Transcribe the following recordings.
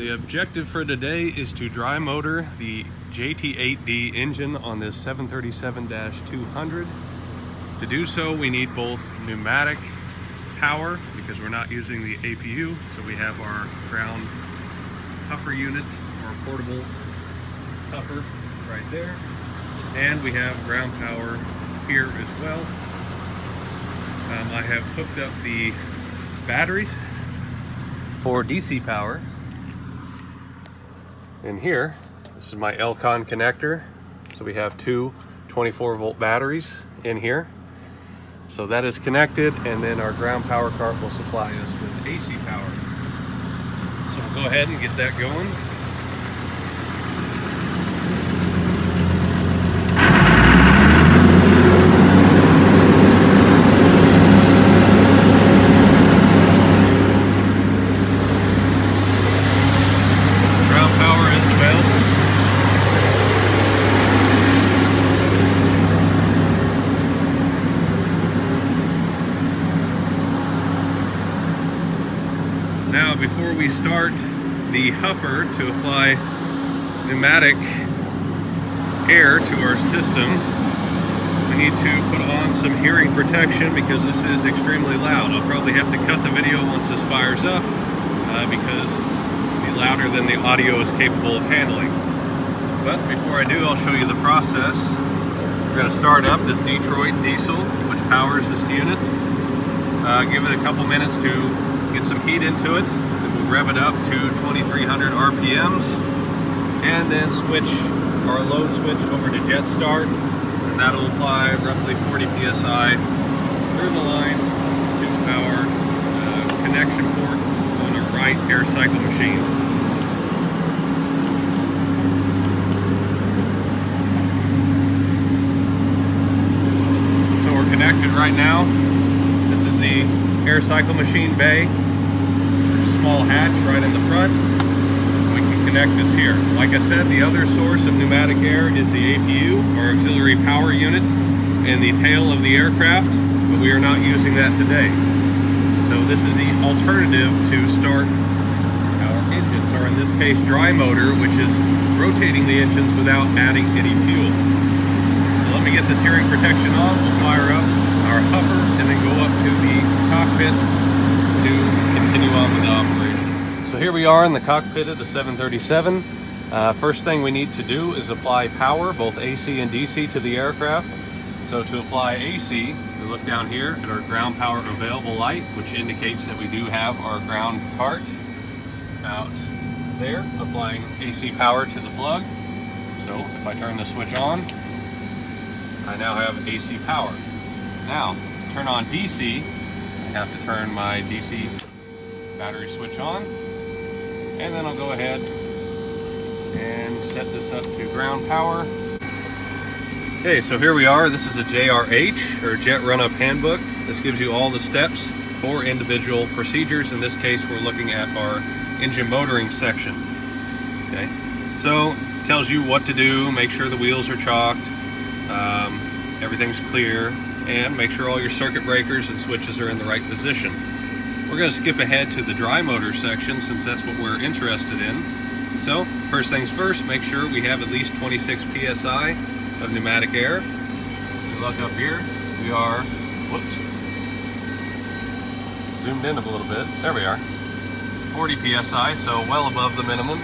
The objective for today is to dry motor the JT8D engine on this 737-200. To do so, we need both pneumatic power because we're not using the APU, so we have our ground huffer unit or portable huffer right there. And we have ground power here as well. Um, I have hooked up the batteries for DC power in here. This is my Elcon connector. So we have two 24 volt batteries in here. So that is connected and then our ground power cart will supply us with AC power. So we'll go ahead and get that going. Ground power is available. Now, before we start the huffer to apply pneumatic air to our system, we need to put on some hearing protection because this is extremely loud. I'll probably have to cut the video once this fires up uh, because it'll be louder than the audio is capable of handling. But before I do, I'll show you the process. We're going to start up this Detroit diesel, which powers this unit. Uh, give it a couple minutes to get some heat into it. Rev it up to 2300 RPMs and then switch our load switch over to jet start and that'll apply roughly 40 psi through the line to our uh, connection port on our right air cycle machine. So we're connected right now. This is the air cycle machine bay. Small hatch right in the front. We can connect this here. Like I said, the other source of pneumatic air is the APU, or auxiliary power unit, in the tail of the aircraft, but we are not using that today. So this is the alternative to start our engines, or in this case, dry motor, which is rotating the engines without adding any fuel. So let me get this hearing protection on. We'll fire up our huffer and then go up to the cockpit to continue on with the operation. So here we are in the cockpit of the 737. Uh, first thing we need to do is apply power, both AC and DC, to the aircraft. So to apply AC, we look down here at our ground power available light, which indicates that we do have our ground cart out there, applying AC power to the plug. So if I turn the switch on, I now have AC power. Now, turn on DC, I have to turn my DC battery switch on, and then I'll go ahead and set this up to ground power. Okay, so here we are. This is a JRH, or Jet Run-Up Handbook. This gives you all the steps for individual procedures. In this case, we're looking at our engine motoring section. Okay, so tells you what to do, make sure the wheels are chocked, um, everything's clear, and make sure all your circuit breakers and switches are in the right position. We're going to skip ahead to the dry motor section since that's what we're interested in. So, first things first, make sure we have at least 26 psi of pneumatic air. We look up here, we are, whoops, zoomed in a little bit. There we are. 40 psi, so well above the minimum.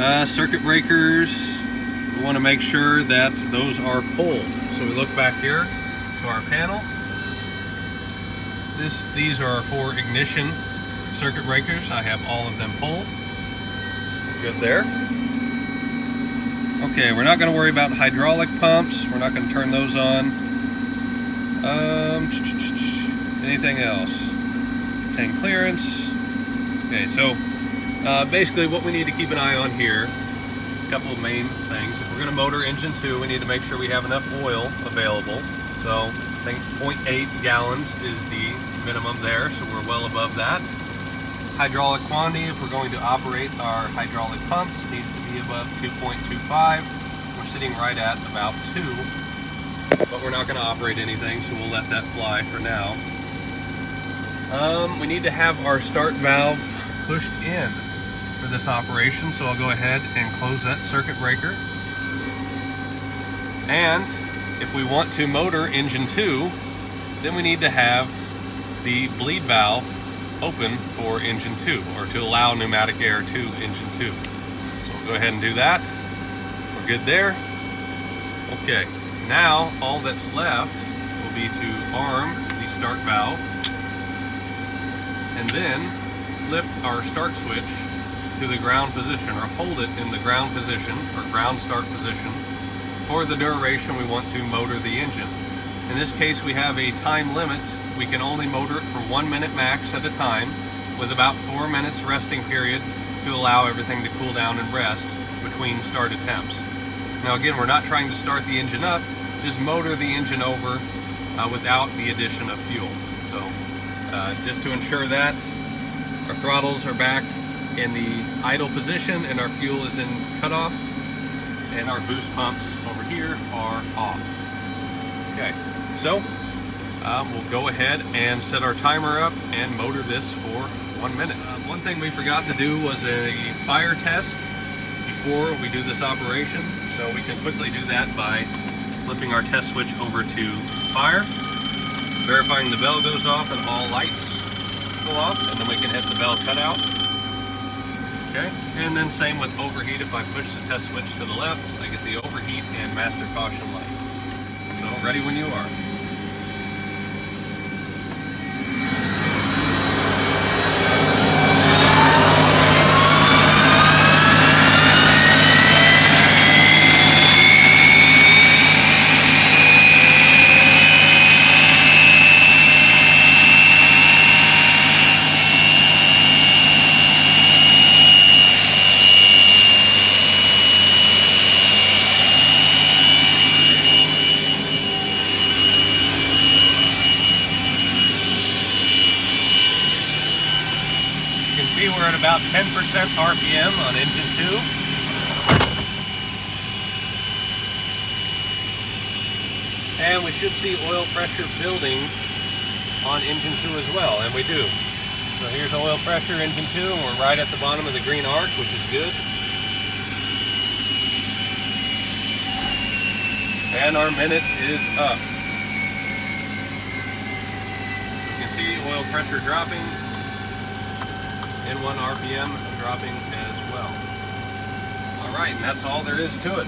Uh, circuit breakers, we want to make sure that those are pulled. So we look back here to our panel. This, these are four ignition circuit breakers. I have all of them pulled. Good there. Okay, we're not going to worry about hydraulic pumps. We're not going to turn those on. Um, anything else? Tank clearance. Okay, so uh, basically what we need to keep an eye on here, a couple of main things. If we're going to motor engine 2, we need to make sure we have enough oil available. So think 0.8 gallons is the minimum there, so we're well above that. Hydraulic quantity, if we're going to operate our hydraulic pumps, needs to be above 2.25. We're sitting right at about 2, but we're not going to operate anything, so we'll let that fly for now. Um, we need to have our start valve pushed in. for this operation, so I'll go ahead and close that circuit breaker. And if we want to motor engine 2, then we need to have the bleed valve open for engine 2, or to allow pneumatic air to engine 2. So we'll go ahead and do that. We're good there. Okay, now all that's left will be to arm the start valve and then flip our start switch to the ground position or hold it in the ground position or ground start position for the duration we want to motor the engine. In this case we have a time limit. We can only motor it for one minute max at a time with about four minutes resting period to allow everything to cool down and rest between start attempts. Now again, we're not trying to start the engine up, just motor the engine over uh, without the addition of fuel. So uh, just to ensure that, our throttles are back in the idle position and our fuel is in cutoff and our boost pumps over here are off. Okay, so um, we'll go ahead and set our timer up and motor this for one minute. Uh, one thing we forgot to do was a fire test before we do this operation. So we can quickly do that by flipping our test switch over to fire, verifying the bell goes off and all lights go off, and then we can hit the bell cutout. Okay, and then same with overheat. If I push the test switch to the left, I get the overheat and master caution light. So ready when you are. see we're at about 10% RPM on engine 2. And we should see oil pressure building on engine 2 as well, and we do. So here's oil pressure, engine 2, and we're right at the bottom of the green arc, which is good. And our minute is up. You can see oil pressure dropping, N1 RPM dropping as well. All right, and that's all there is to it.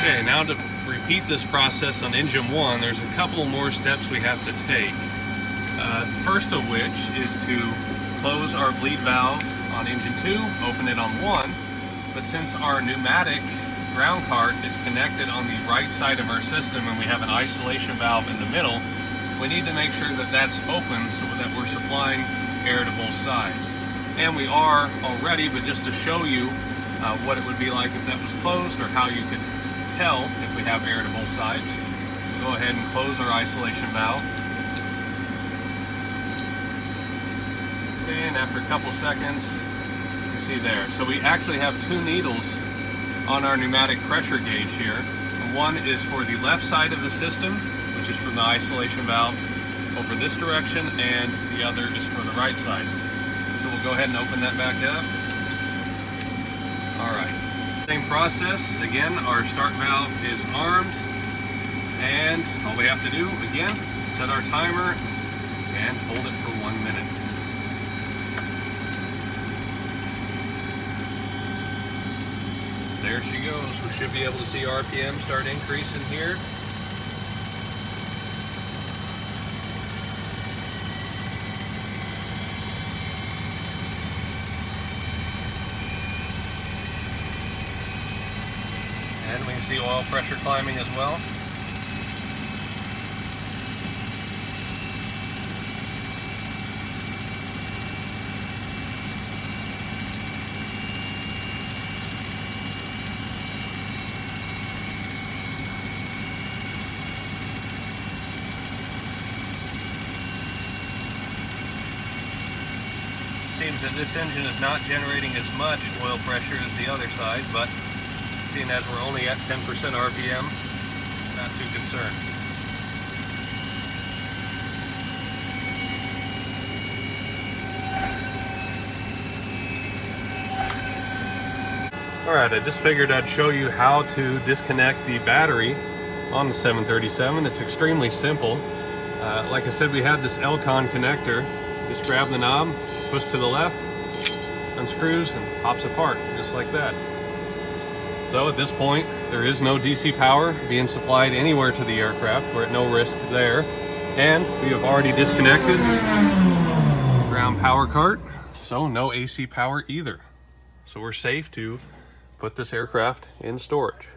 Okay, now to repeat this process on engine one, there's a couple more steps we have to take. Uh, first of which is to close our bleed valve on engine two, open it on one, but since our pneumatic ground cart is connected on the right side of our system and we have an isolation valve in the middle, we need to make sure that that's open so that we're supplying air to both sides. And we are already, but just to show you uh, what it would be like if that was closed or how you could tell if we have air to both sides, we'll go ahead and close our isolation valve. And after a couple seconds, you can see there. So we actually have two needles on our pneumatic pressure gauge here. One is for the left side of the system is from the isolation valve over this direction, and the other is for the right side. So we'll go ahead and open that back up. All right, same process. Again, our start valve is armed, and all we have to do, again, set our timer and hold it for one minute. There she goes. We should be able to see RPM start increasing here. See oil pressure climbing as well. seems that this engine is not generating as much oil pressure as the other side, but seeing as we're only at 10% RPM, not too concerned. Alright, I just figured I'd show you how to disconnect the battery on the 737. It's extremely simple. Uh, like I said, we have this Elcon connector. Just grab the knob, push to the left, unscrews, and pops apart, just like that. So at this point, there is no DC power being supplied anywhere to the aircraft. We're at no risk there. And we have already disconnected ground power cart, so no AC power either. So we're safe to put this aircraft in storage.